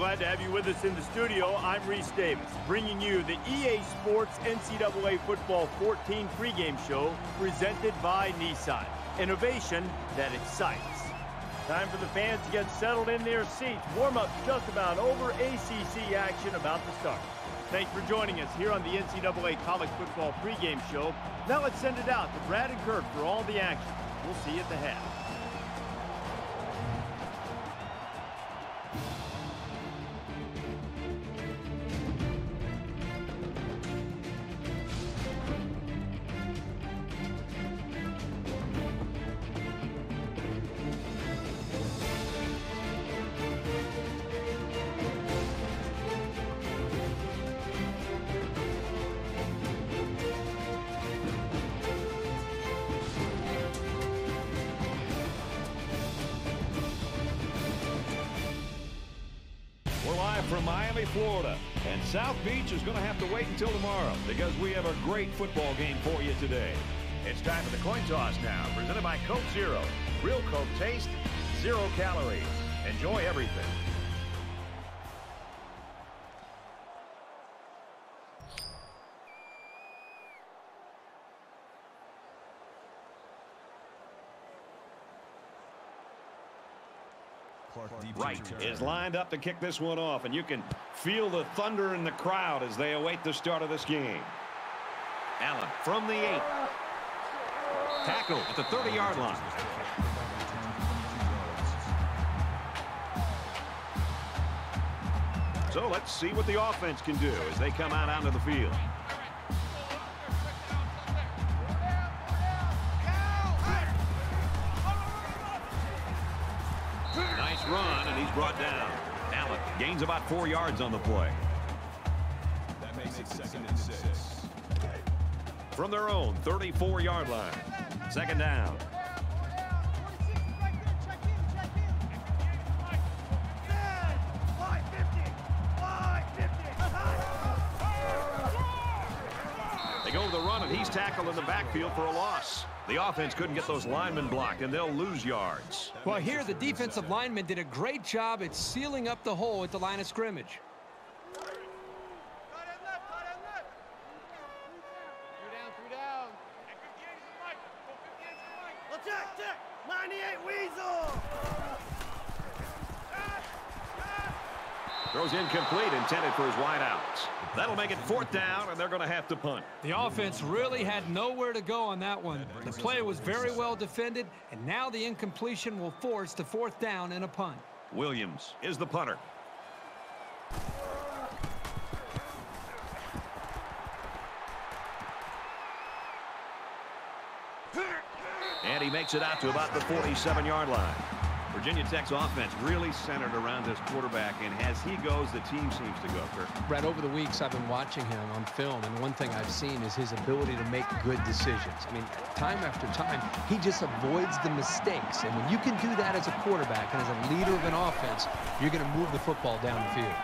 glad to have you with us in the studio. I'm Rece Davis, bringing you the EA Sports NCAA Football 14 pregame show presented by Nissan. Innovation that excites. Time for the fans to get settled in their seats. Warm-up's just about over. ACC action about to start. Thanks for joining us here on the NCAA College Football pregame show. Now let's send it out to Brad and Kurt for all the action. We'll see you at the half. Beach is going to have to wait until tomorrow because we have a great football game for you today. It's time for the coin toss now, presented by Coke Zero. Real Coke taste, zero calories. Enjoy everything. Wright is lined up to kick this one off, and you can feel the thunder in the crowd as they await the start of this game. Allen from the eight. Tackle at the 30-yard line. So let's see what the offense can do as they come out onto the field. Brought down. Allen gains about four yards on the play. That makes it second and six. From their own 34-yard line. Second down. They go to the run, and he's tackled in the backfield for a loss. The offense couldn't get those linemen blocked, and they'll lose yards. Well, here the defensive linemen did a great job at sealing up the hole at the line of scrimmage. Throws incomplete, intended for his wideouts. That'll make it fourth down, and they're going to have to punt. The offense really had nowhere to go on that one. The play was very well defended, and now the incompletion will force the fourth down and a punt. Williams is the punter. And he makes it out to about the 47-yard line. Virginia Tech's offense really centered around this quarterback, and as he goes, the team seems to go, Kirk. Brad, over the weeks, I've been watching him on film, and one thing I've seen is his ability to make good decisions. I mean, time after time, he just avoids the mistakes, and when you can do that as a quarterback and as a leader of an offense, you're going to move the football down the field.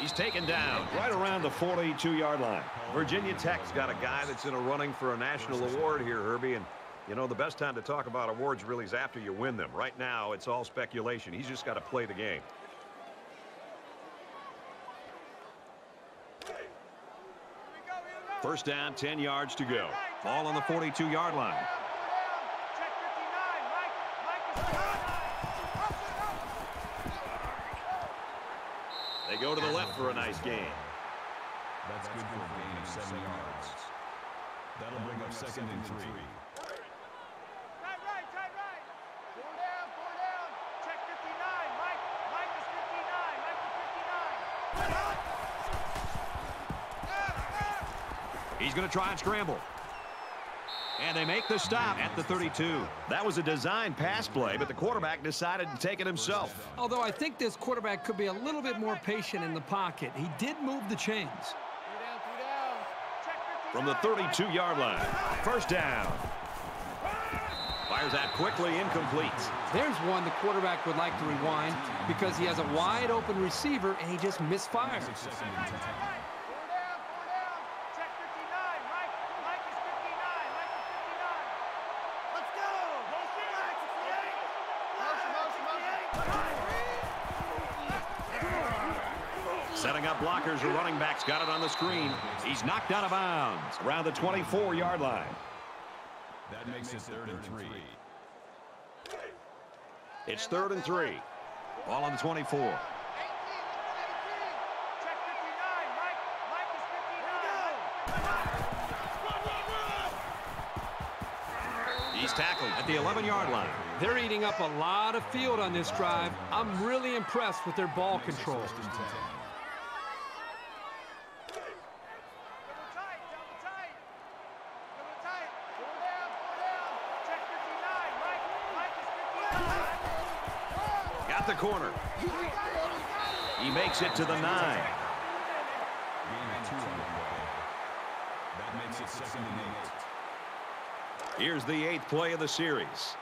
He's taken down right around the 42-yard line. Virginia Tech's got a guy that's in a running for a national award here, Herbie, and you know, the best time to talk about awards really is after you win them. Right now, it's all speculation. He's just got to play the game. First down, 10 yards to go. Ball on the 42-yard line. They go to the left for a nice gain. That's good for a gain of seven yards. That'll bring up second and three. He's going to try and scramble. And they make the stop at the 32. That was a designed pass play, but the quarterback decided to take it himself. Although I think this quarterback could be a little bit more patient in the pocket. He did move the chains. From the 32-yard line, first down. Fires that quickly, incomplete. There's one the quarterback would like to rewind because he has a wide open receiver and he just misfired. Setting up the running back's got it on the screen. He's knocked out of bounds around the 24-yard line. That makes it third and three. It's third and three. Ball on the 24. He's tackled at the 11-yard line. They're eating up a lot of field on this drive. I'm really impressed with their ball control. Corner. He makes it to the nine. Gain of two on the play. That makes it second and eight. Here's the eighth play of the series.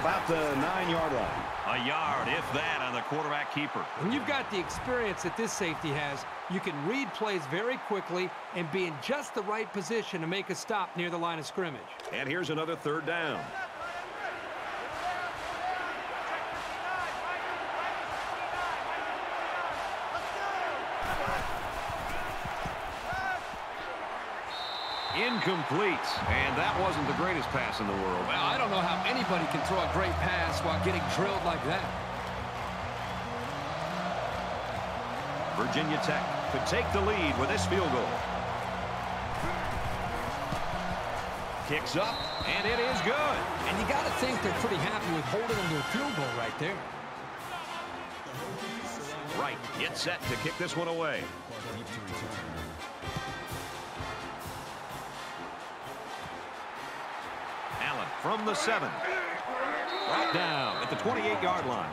About the nine-yard line. A yard, if that, on the quarterback keeper. When you've got the experience that this safety has, you can read plays very quickly and be in just the right position to make a stop near the line of scrimmage. And here's another third down. Incomplete. And that wasn't the greatest pass in the world. Well, I don't know how anybody can throw a great pass while getting drilled like that. Virginia Tech could take the lead with this field goal. Kicks up, and it is good. And you got to think they're pretty happy with holding them to a field goal right there. Right, get set to kick this one away. From the seven. Right down at the 28-yard line.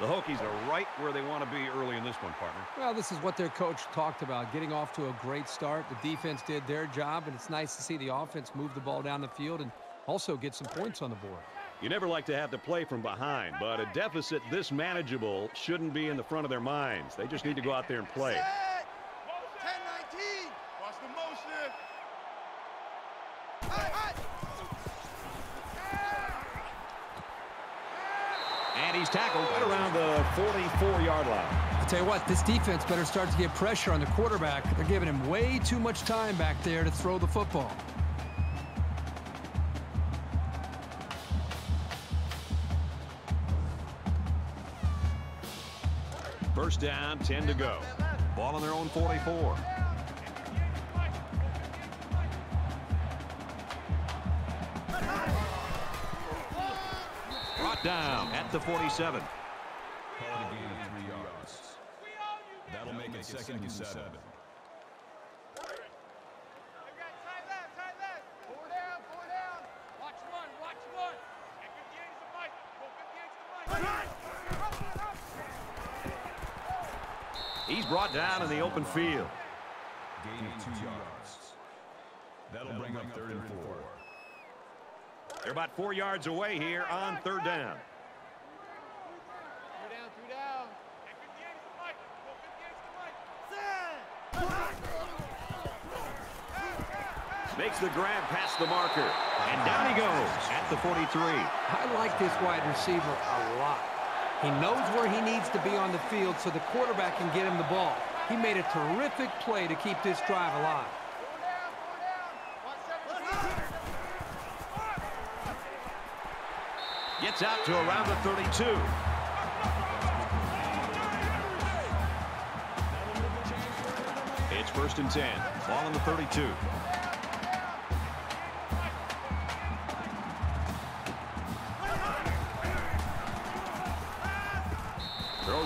The Hokies are right where they want to be early in this one, partner. Well, this is what their coach talked about, getting off to a great start. The defense did their job, and it's nice to see the offense move the ball down the field and also get some points on the board. You never like to have to play from behind, but a deficit this manageable shouldn't be in the front of their minds. They just need to go out there and play. 10-19. Watch the motion. Hey, hey. And he's tackled right around the 44-yard line. I tell you what, this defense better start to get pressure on the quarterback. They're giving him way too much time back there to throw the football. First down, 10 to go. Ball on their own 44. Brought down at the 47. Call it a gain of three yards. That'll second and seven. He's brought down in the open field. Gain of two yards. That'll bring up third and four. They're about four yards away here on third down. Makes the grab past the marker. And down he goes at the 43. I like this wide receiver a lot. He knows where he needs to be on the field so the quarterback can get him the ball. He made a terrific play to keep this drive alive. Gets out to around the 32. It's first and 10. Ball on the 32.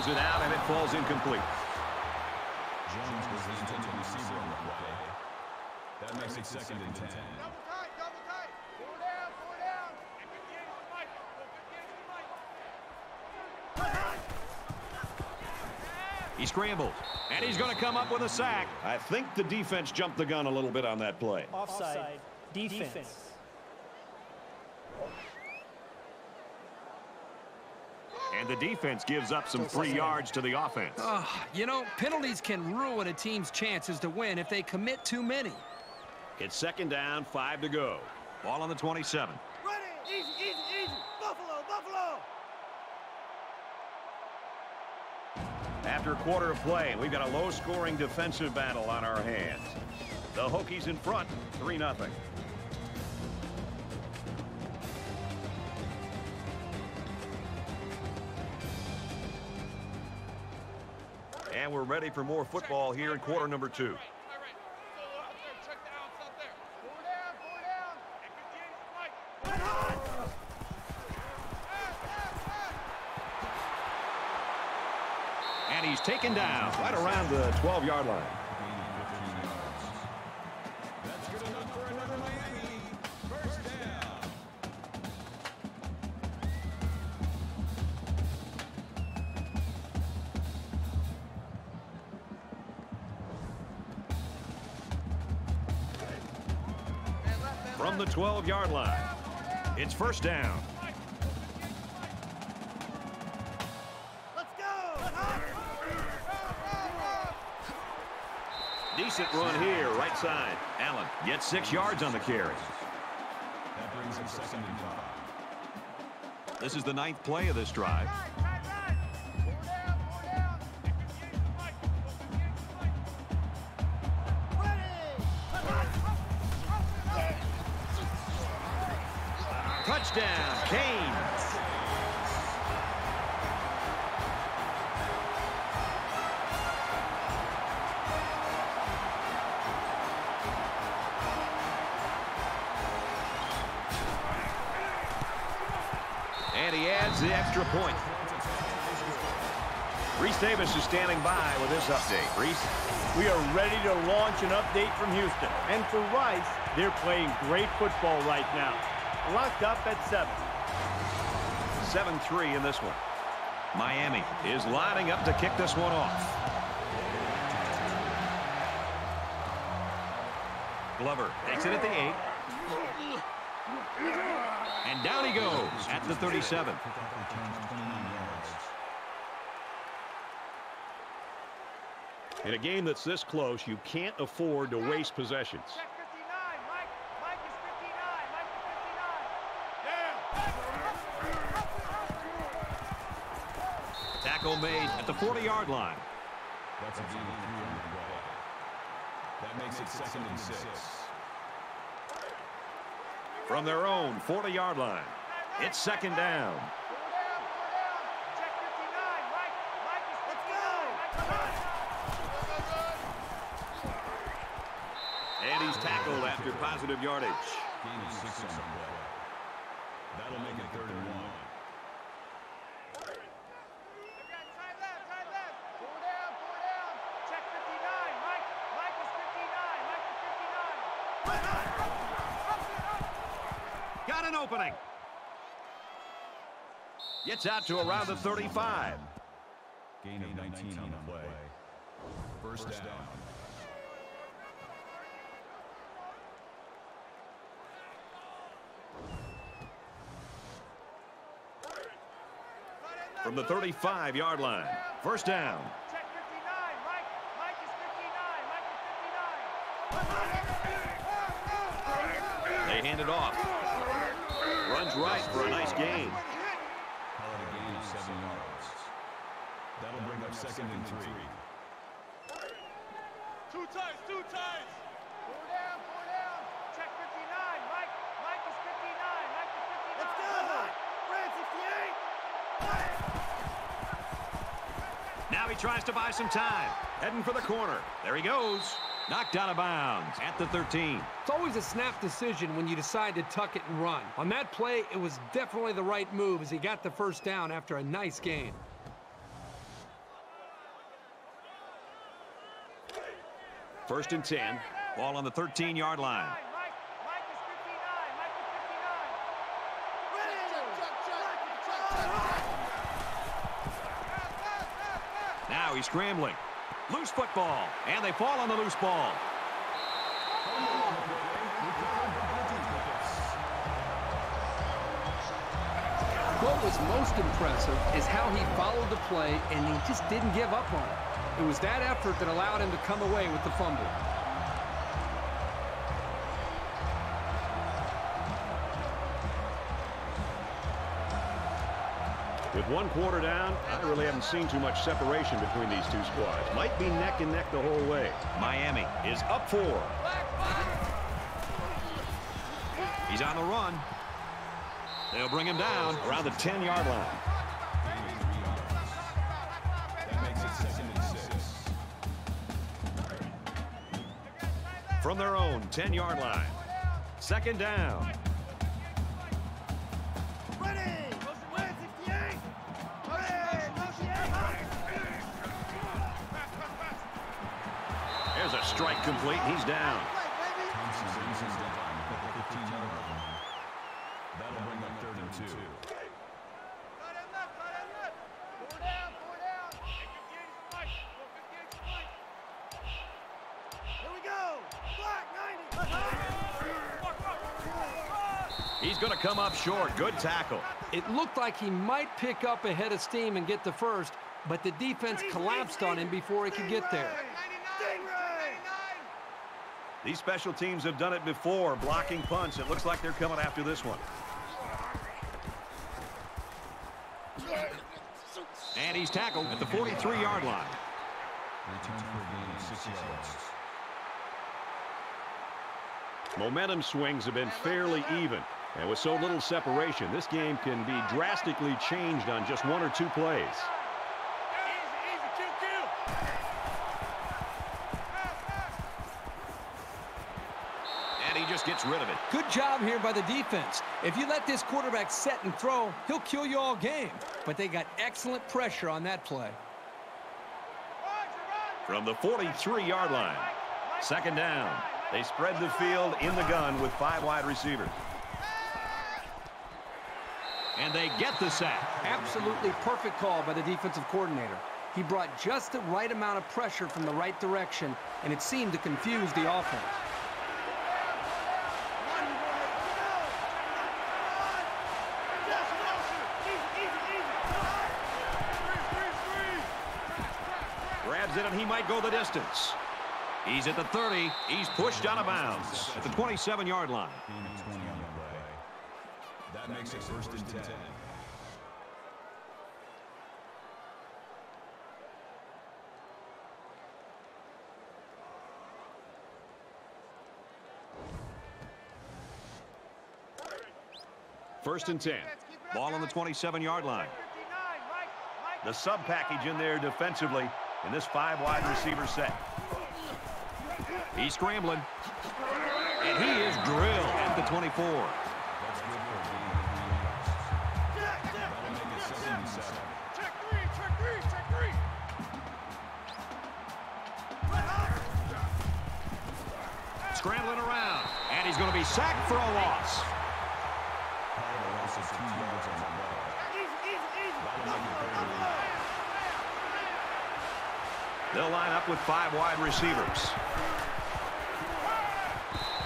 It out and it falls incomplete. Jones was the intended receiver on the play. That makes it second and ten. Double tight, double tight. Four down, four down. He scrambles, and he's going to come up with a sack. I think the defense jumped the gun a little bit on that play. Offside. Defense. And the defense gives up some free yards to the offense. Ah, you know, penalties can ruin a team's chances to win if they commit too many. It's second down, five to go. Ball on the 27. Ready. Easy, easy, easy. Buffalo, Buffalo. After a quarter of play, we've got a low-scoring defensive battle on our hands. The Hokies in front, 3-0. We're ready for more football here in quarter number two. And he's taken down right around the 12-yard line. From the 12-yard line, it's first down. Let's go. Decent run here, right side. Allen gets six yards on the carry. That brings him second and five. This is the ninth play of this drive. Rece? We are ready to launch an update from Houston. And for Rice, they're playing great football right now. Locked up at 7. 7-3 in this one. Miami is lining up to kick this one off. Glover takes it at the 8. And down he goes at the 37. In a game that's this close, you can't afford to waste possessions. Check 59. Mike. Mike is 59. Mike is 59. Tackle made at the 40-yard line. That's a gain of three on the way. That makes it second and six. From their own 40-yard line, it's second down, four down. Check 59. Mike. Mike is 59. Mike And he's tackled after positive yardage. Gain of six on the play. That'll make it third and one. Tight left, tight left. Four down, four down. Check 59. Mike. Mike is 59. Mike is 59. Got an opening. Gets out to around the 35. Gain of 19 on the play. First down. From the 35-yard line. First down. Check 59. Mike. Mike is 59. Mike is 59. They hand it off. Runs right for a nice gain. Call it a gain of seven yards. That'll bring up second and three. Two times, two times. Four down, four down. Check 59. Mike. Mike is 59. Mike is 59. Let's go. Red 68. Now he tries to buy some time. Heading for the corner. There he goes. Knocked out of bounds at the 13. It's always a snap decision when you decide to tuck it and run. On that play, it was definitely the right move as he got the first down after a nice gain. First and 10. Ball on the 13-yard line. Mike. Mike is 59. Mike is 59. Now he's scrambling. Loose football. And they fall on the loose ball. What was most impressive is how he followed the play and he just didn't give up on it. It was that effort that allowed him to come away with the fumble. One quarter down, I really haven't seen too much separation between these two squads. Might be neck and neck the whole way. Miami is up four. He's on the run. They'll bring him down around the 10-yard line. From their own 10-yard line. Second down. A strike complete. He's down. That'll bring up third and two. He's going to come up short. Good tackle. It looked like he might pick up a head of steam and get the first, but the defense collapsed on him before he could get there. These special teams have done it before, blocking punts. It looks like they're coming after this one. And he's tackled at the 43-yard line. Momentum swings have been fairly even. And with so little separation, this game can be drastically changed on just one or two plays. And he just gets rid of it. Good job here by the defense. If you let this quarterback set and throw, he'll kill you all game. But they got excellent pressure on that play. From the 43-yard line, second down. They spread the field in the gun with five wide receivers. And they get the sack. Absolutely perfect call by the defensive coordinator. He brought just the right amount of pressure from the right direction, and it seemed to confuse the offense. Grabs it, and he might go the distance. He's at the 30. He's pushed out of bounds at the 27-yard line. Gain of 20 on the play. That makes it first and 10. First and 10. Ball on the 27-yard line. The sub package in there defensively in this five wide receiver set. He's scrambling. And he is drilled at the 24. That's good for a gain of three yards. That'll make it second and seven. Scrambling around. And he's going to be sacked for a loss. They'll line up with five wide receivers.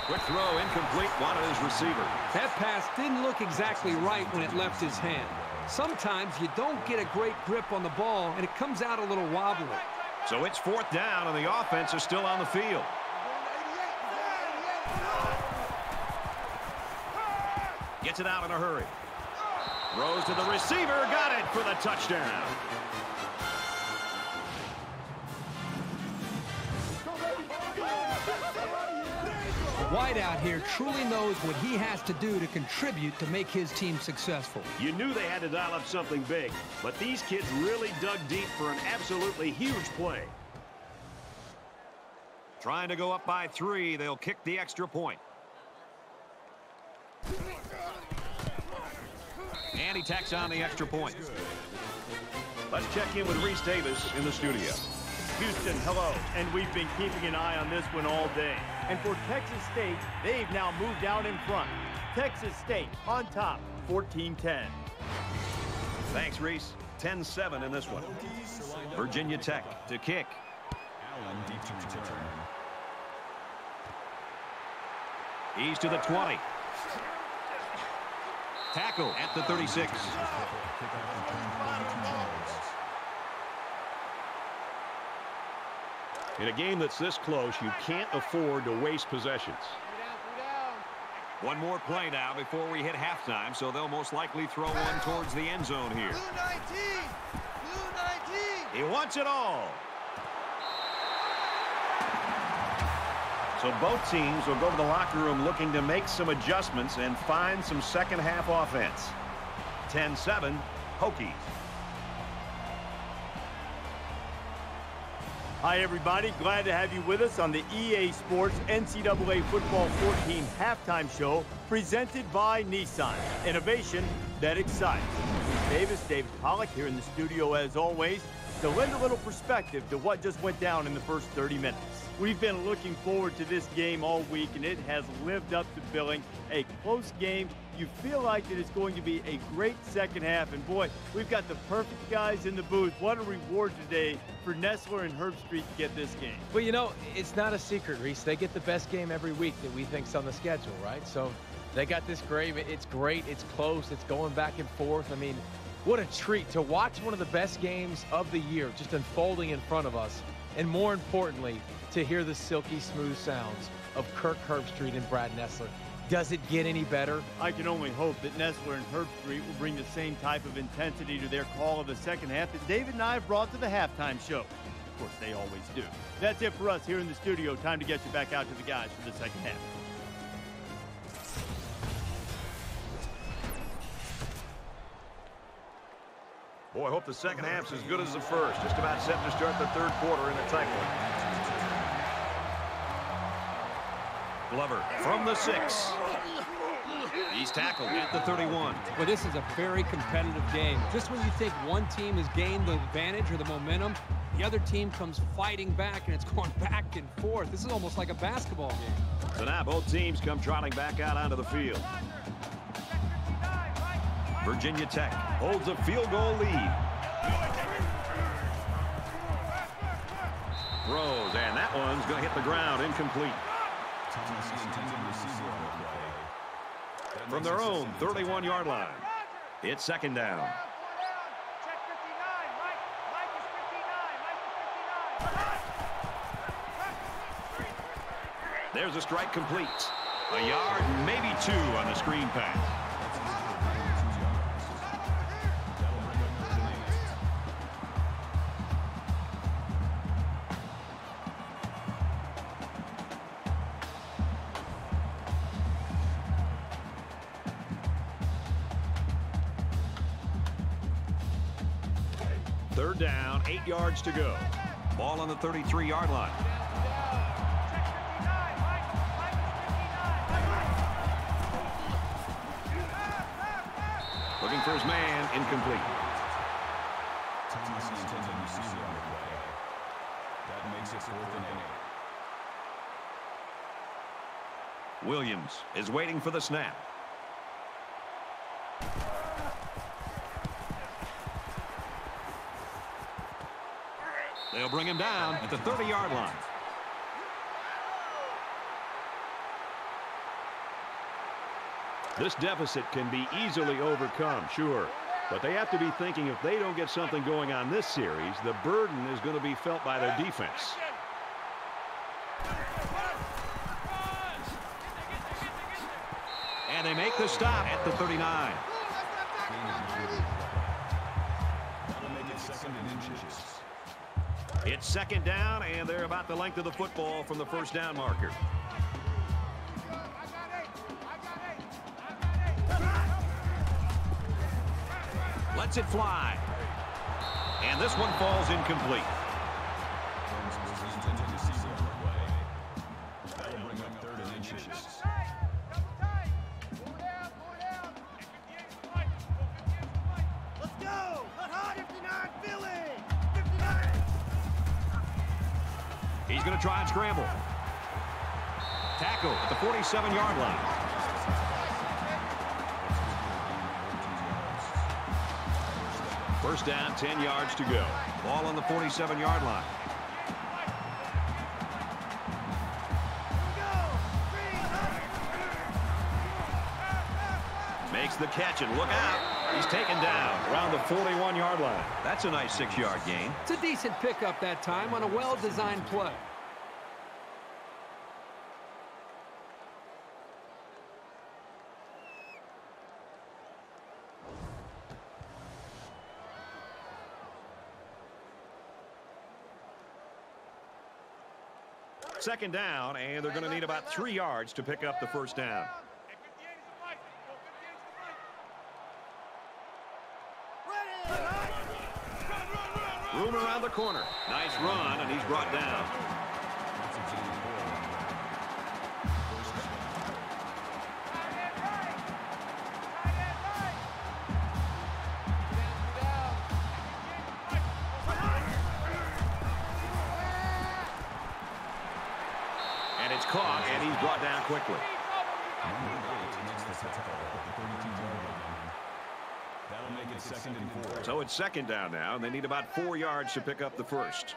Quick throw, incomplete, one of his receiver. That pass didn't look exactly right when it left his hand. Sometimes you don't get a great grip on the ball, and it comes out a little wobbly. So it's fourth down, and the offense is still on the field. Gets it out in a hurry. Throws to the receiver, got it for the touchdown. The out here truly knows what he has to do to contribute to make his team successful. You knew they had to dial up something big, but these kids really dug deep for an absolutely huge play. Trying to go up by three. They'll kick the extra point. And he tacks on the extra point. Let's check in with Rece Davis in the studio. Houston, hello. And we've been keeping an eye on this one all day. And for Texas State, they've now moved out in front. Texas State on top, 14-10. Thanks, Rece. 10-7 in this one. Virginia Tech to kick. He's to the 20. Tackle at the 36. Kickoff return 42 yards. In a game that's this close, you can't afford to waste possessions. One more play now before we hit halftime, so they'll most likely throw one towards the end zone here. Blue 19! Blue 19! He wants it all. So both teams will go to the locker room looking to make some adjustments and find some second half offense. 10-7, Hokies. Hi, everybody. Glad to have you with us on the EA Sports NCAA Football 14 halftime show presented by Nissan. Innovation that excites. Davis, David Pollack here in the studio as always to lend a little perspective to what just went down in the first 30 minutes. We've been looking forward to this game all week, and it has lived up to billing. A close game. You feel like that it's going to be a great second half, and boy, we've got the perfect guys in the booth. What a reward today for Nessler and Herbstreit to get this game. Well, you know, it's not a secret, Rece. They get the best game every week that we think's on the schedule, right? So they got this great. It's great. It's close. It's going back and forth. I mean, what a treat to watch one of the best games of the year just unfolding in front of us. And more importantly, to hear the silky smooth sounds of Kirk Herbstreit and Brad Nessler. Does it get any better? I can only hope that Nessler and Herb Street will bring the same type of intensity to their call of the second half that David and I have brought to the halftime show. Of course, they always do. That's it for us here in the studio. Time to get you back out to the guys for the second half. Boy, I hope the second half's as good as the first. Just about set to start the third quarter in a tight one. Glover from the six. He's tackled at the 31. Well, this is a very competitive game. Just when you think one team has gained the advantage or the momentum, the other team comes fighting back, and it's going back and forth. This is almost like a basketball game. So now both teams come trotting back out onto the field. Virginia Tech holds a field goal lead. Throws, and that one's going to hit the ground incomplete. From their own 31-yard line, it's second down. Check 59. Mike. Mike is 59. Mike is 59. There's a strike complete. A yard, maybe two on the screen pass. Yards to go. Ball on the 33-yard line. Looking for his man, incomplete. Thomas intended receiver on the play. That makes it fourth and eight. Williams is waiting for the snap. Bring him down at the 30-yard line. This deficit can be easily overcome, sure. But they have to be thinking if they don't get something going on this series, the burden is going to be felt by their defense. And they make the stop at the 39. It's second down, and they're about the length of the football from the first down marker. Lets it fly. And this one falls incomplete. 47-yard line. First down, 10 yards to go. Ball on the 47-yard line. Makes the catch and look out. He's taken down around the 41-yard line. That's a nice six-yard gain. It's a decent pickup that time on a well-designed play. Second down, and they're going to need about three yards to pick up the first down. Room around the corner. Nice run, and he's brought down. Quickly. So it's second down now, and they need about four yards to pick up the first.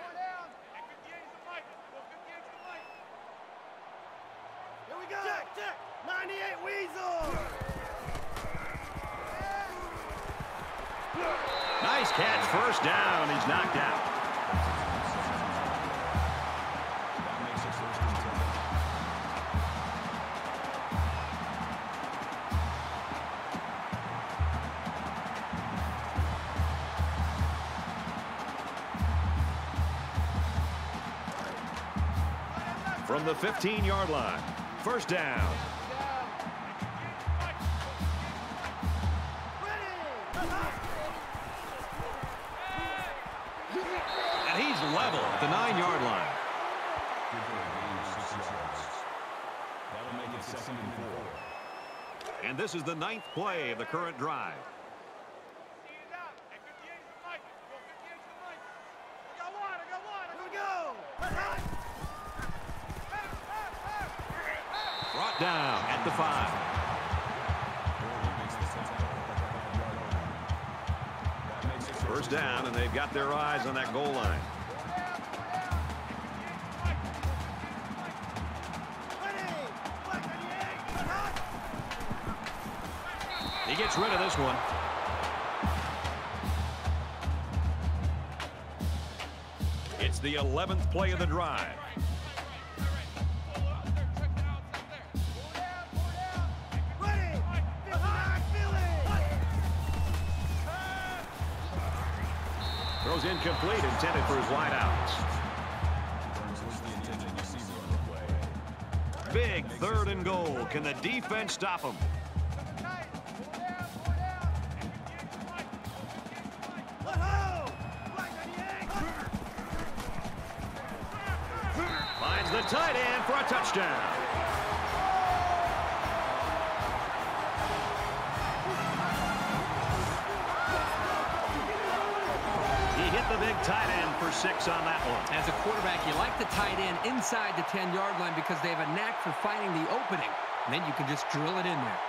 The 15-yard line, first down. And he's level at the nine-yard line. Good for a gain of six yards. That'll make it second and four. And this is the ninth play of the current drive. Here we go. Brought down at the five. First down, and they've got their eyes on that goal line. He gets rid of this one. It's the 11th play of the drive. Incomplete, intended for his wideouts. Big third and goal. Can the defense stop him? Whoa. Black 98. Finds the tight end for a touchdown. The big tight end for six on that one. As a quarterback, you like the tight end inside the 10-yard line because they have a knack for finding the opening. And then you can just drill it in there.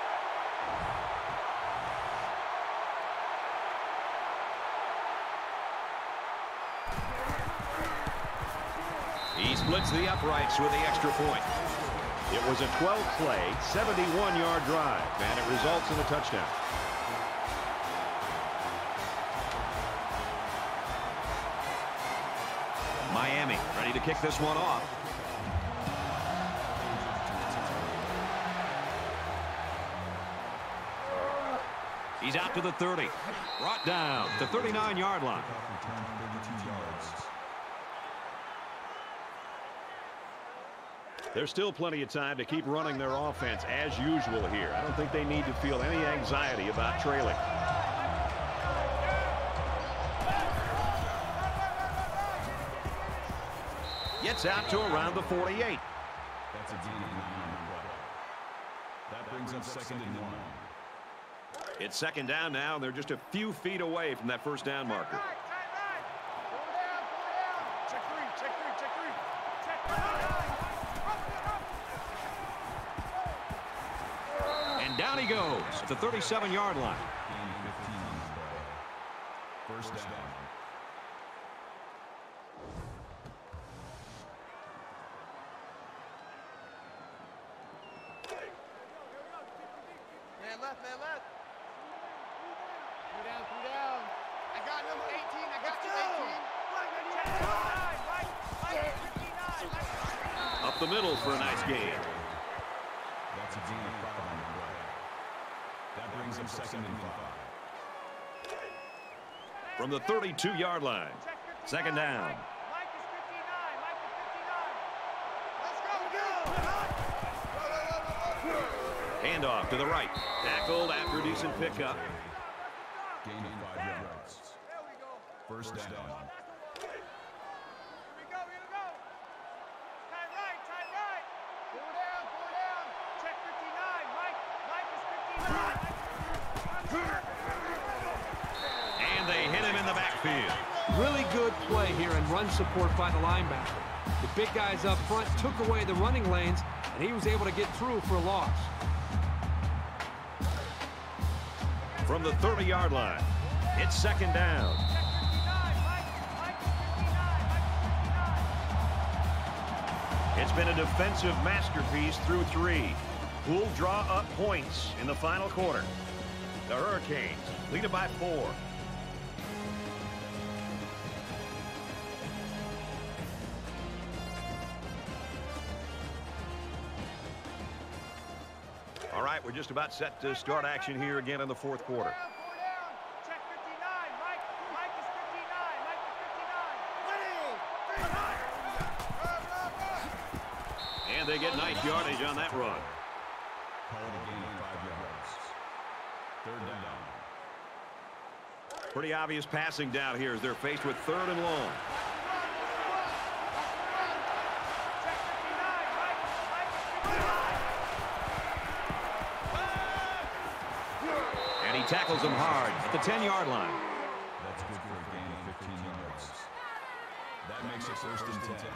He splits the uprights with the extra point. It was a 12-play, 71-yard drive, and it results in a touchdown. Kick this one off. He's out to the 30. Brought down to 39-yard line. Return 32 yards. There's still plenty of time to keep running their offense as usual here. I don't think they need to feel any anxiety about trailing. Gets out to around the 48. That's a gain of nine on the play. That brings up second and one. It's second down now, and they're just a few feet away from that first down marker. Check three, check three, check three. Check And down he goes at the 37-yard line. Gain of 15 on the play. First down. Man left, man left. Two down, two down. I got number 18. I got you, 18. Up the middle for a nice gain. That's a gain of five on the play. That brings up second and five. From the 32-yard line. Second down. Mike is 59. Mike is 59. Let's Handoff to the right. Tackled after a decent pickup. Gain of five yards. First down. Here we go, here we go. Tie right, tie right. Four down, four down. Check 59. Mike, Mike is 59. And they hit him in the backfield. Really good play here and run support by the linebacker. The big guys up front took away the running lanes, and he was able to get through for a loss. From the 30-yard line, it's second down. Check 59. Mike, Mike is 59. Mike is 59. It's been a defensive masterpiece through three. Who'll draw up points in the final quarter? The Hurricanes lead it by four. We're just about set to start action here again in the fourth quarter. Down, four down. Check 59. Mike, Mike is 59. Mike is 59. And they get nice yardage on that run. Called a gain of five yards. Third down. Pretty obvious passing down here as they're faced with third and long. Tackles him hard at the 10-yard line. That's good for a gain of 15 yards. That makes it first and 10.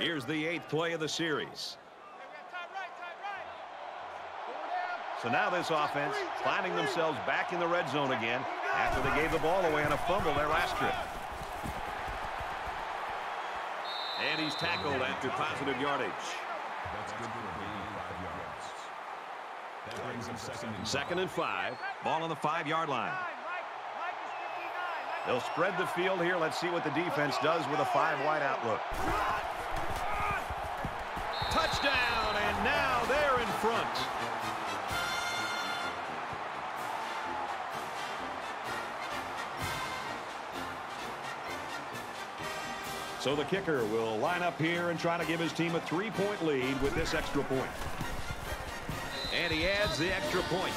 Here's the eighth play of the series. Hey, we got tie right, tie right. Four down. So now this offense finding themselves back in the red zone again after they gave the ball away on a fumble their last trip. And he's tackled after positive yardage. That's good for a gain of five yards. Second and Second and five. Ball on the five-yard line. Mike, Mike is 59. Mike They'll spread the field here. Let's see what the defense does with a five-wide outlook. Touchdown, and now they're in front. So the kicker will line up here and try to give his team a three-point lead with this extra point. And he adds the extra point.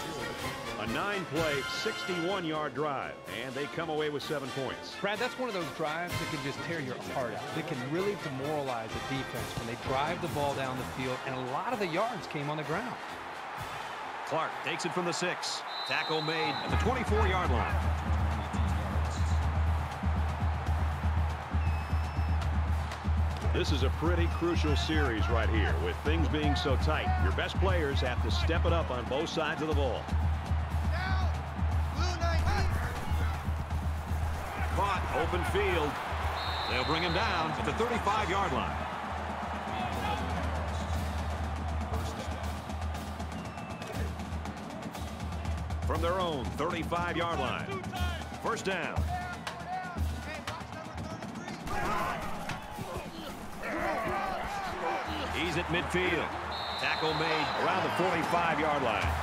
A nine-play, 61-yard drive, and they come away with seven points. Brad, that's one of those drives that can just tear your heart out. That can really demoralize a defense when they drive the ball down the field, and a lot of the yards came on the ground. Clark takes it from the six. Tackle made at the 24-yard line. This is a pretty crucial series right here. With things being so tight, your best players have to step it up on both sides of the ball. Down. Blue 19. Caught, open field. They'll bring him down at the 35-yard line. From their own 35-yard line. First down. He's at midfield. Tackle made around the 45-yard line.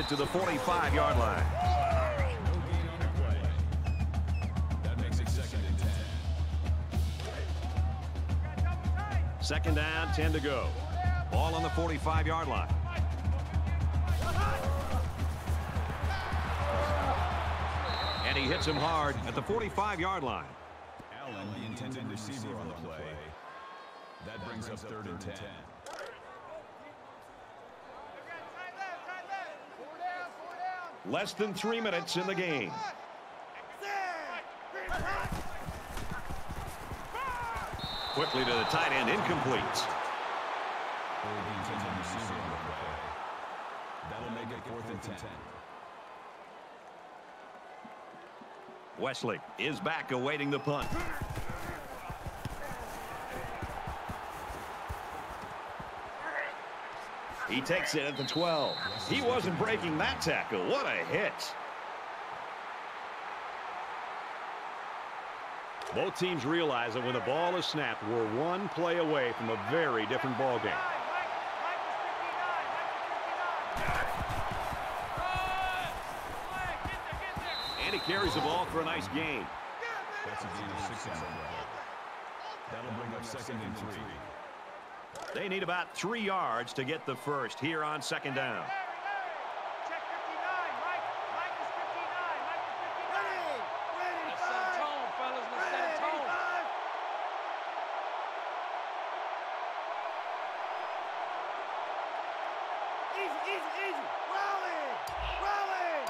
It to the 45-yard line. No gain on the play. That makes it second and 10. Second down, 10 to go. Ball on the 45-yard line. And he hits him hard at the 45-yard line. Allen, the intended receiver on the play. That brings up third and 10. Again, tight left, tight left. Four down, four down. Less than three minutes in the game. Quickly to the tight end, incomplete. Hold the intended receiver on the play. That'll make it fourth and 10. Wesley is back awaiting the punt. He takes it at the 12. He wasn't breaking that tackle. What a hit. Both teams realize that when the ball is snapped, we're one play away from a very different ball game. And he carries the ball for a nice gain. That'll bring up second and three. They need about three yards to get the first here on second down. Check 59. Mike. Mike is 59. Mike is 59. Ready. Ready. Let's set a tone, fellas. Let's set a Ready. tone. Five. Easy, easy, easy. Rolling. Rolling.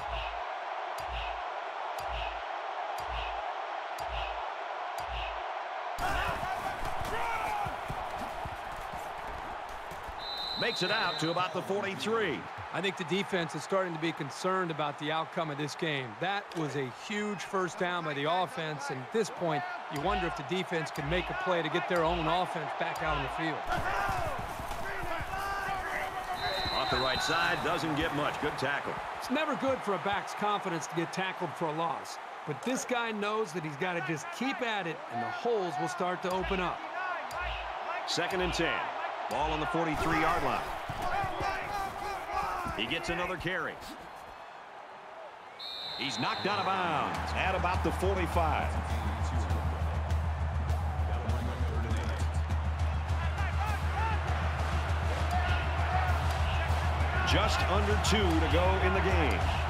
Makes it out to about the 43. I think the defense is starting to be concerned about the outcome of this game. That was a huge first down by the offense, and at this point, you wonder if the defense can make a play to get their own offense back out on the field. Off the right side, doesn't get much. Good tackle. It's never good for a back's confidence to get tackled for a loss, but this guy knows that he's got to just keep at it, and the holes will start to open up. Second and 10. Ball on the 43-yard line. He gets another carry. He's knocked out of bounds at about the 45. Just under two to go in the game.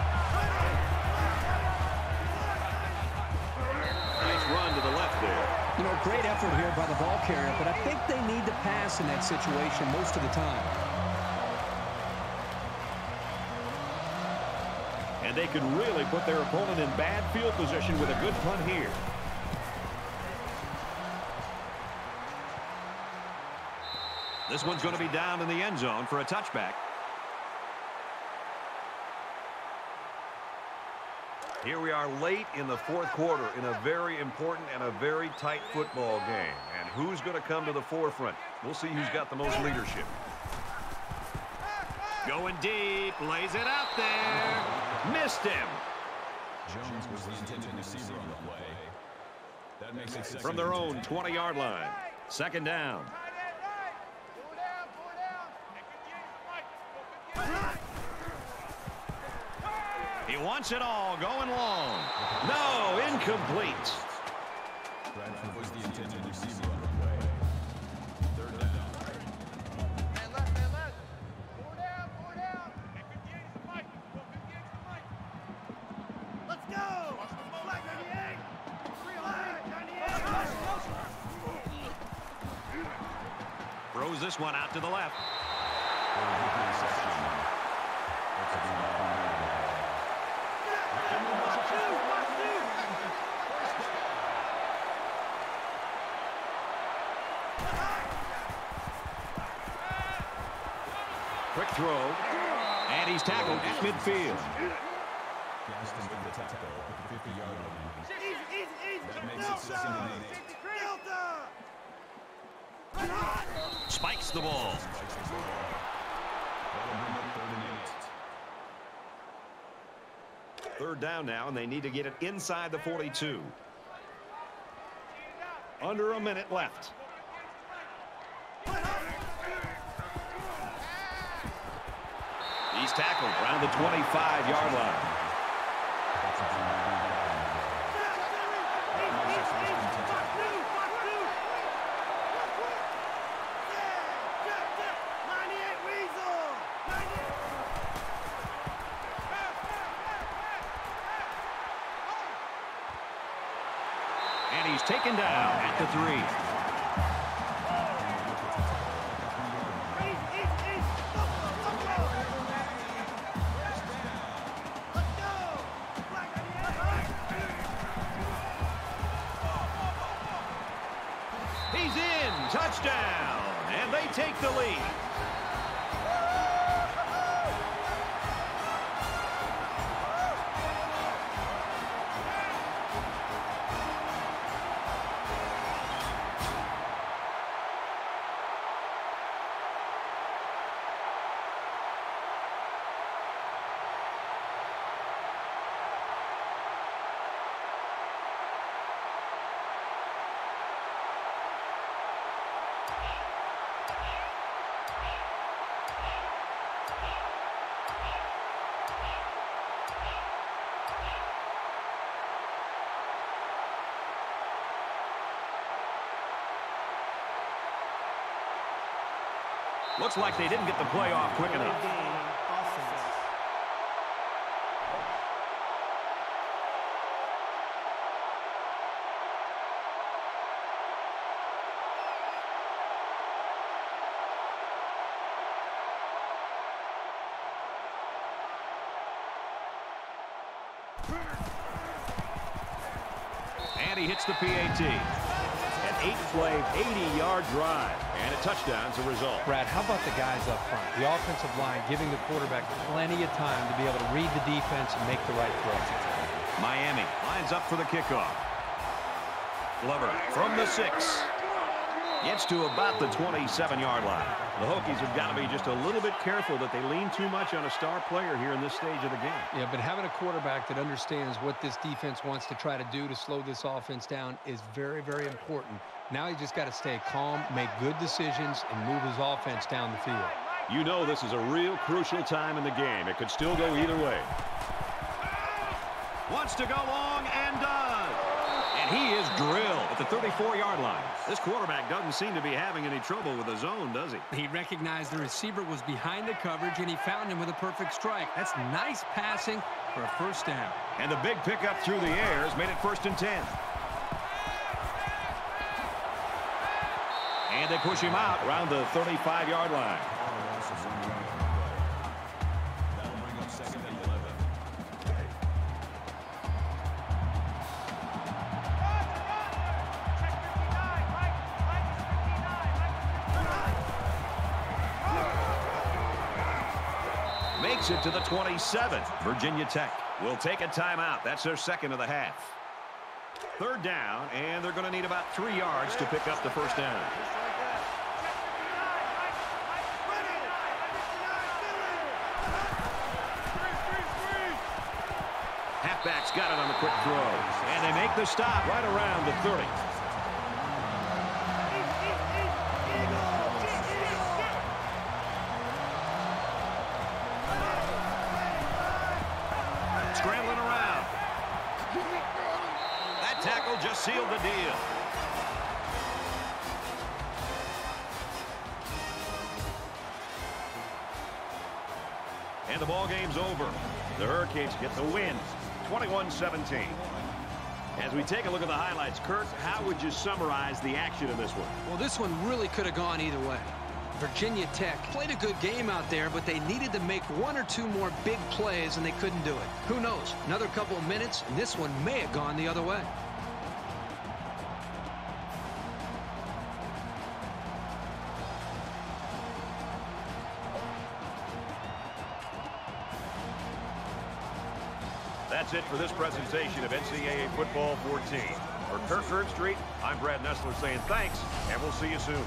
Great effort here by the ball carrier, but I think they need to pass in that situation most of the time. And they could really put their opponent in bad field position with a good punt here. This one's going to be down in the end zone for a touchback. Here we are late in the fourth quarter in a very important and a very tight football game. And who's going to come to the forefront? We'll see who's got the most leadership. Going deep, lays it out there. Missed him. Jones was the intended receiver on the play. That makes it From their own 20-yard line. Second down. He wants it all going long. No, incomplete. Bradford was the intended receiver on the play. Third down. Let's go. Flag 98. Flag 98. Throws this one out to the left. Quick throw. And he's tackled at midfield. Gaston with the tackle at the 50-yard line. Easy, easy, easy. That makes it second and eight. Delta. Spikes the ball. That'll bring up third and eight. Third down now, and they need to get it inside the 42. Under a minute left. He's tackled around the 25-yard line. And he's taken down at the three. Looks like they didn't get the play off quick enough. And he hits the PAT. An eight-play, 80-yard drive. And a touchdown as a result. Brad, how about the guys up front? The offensive line giving the quarterback plenty of time to be able to read the defense and make the right throw. Miami lines up for the kickoff. Glover from the six. Gets to about the 27-yard line. The Hokies have got to be just a little bit careful that they lean too much on a star player here in this stage of the game. Yeah, but having a quarterback that understands what this defense wants to try to do to slow this offense down is very, very important. Now he just got to stay calm, make good decisions, and move his offense down the field. You know this is a real crucial time in the game. It could still go either way. Wants to go long and does. And he is drilled the 34-yard line. This quarterback doesn't seem to be having any trouble with the zone, does he? He recognized the receiver was behind the coverage, and he found him with a perfect strike. That's nice passing for a first down. And the big pickup through the air has made it first and 10. And they push him out around the 35-yard line. 27. Virginia Tech will take a timeout. That's their second of the half. Third down, and they're going to need about three yards to pick up the first down. Halfback's got it on the quick throw. And they make the stop right around the 30. 21-17. As we take a look at the highlights, Kirk, how would you summarize the action in this one? Well, this one really could have gone either way. Virginia Tech played a good game out there, but they needed to make one or two more big plays, and they couldn't do it. Who knows? Another couple of minutes, and this one may have gone the other way. That's it for this presentation of NCAA Football 14. For Kirk Herbstreit, I'm Brad Nessler saying thanks, and we'll see you soon.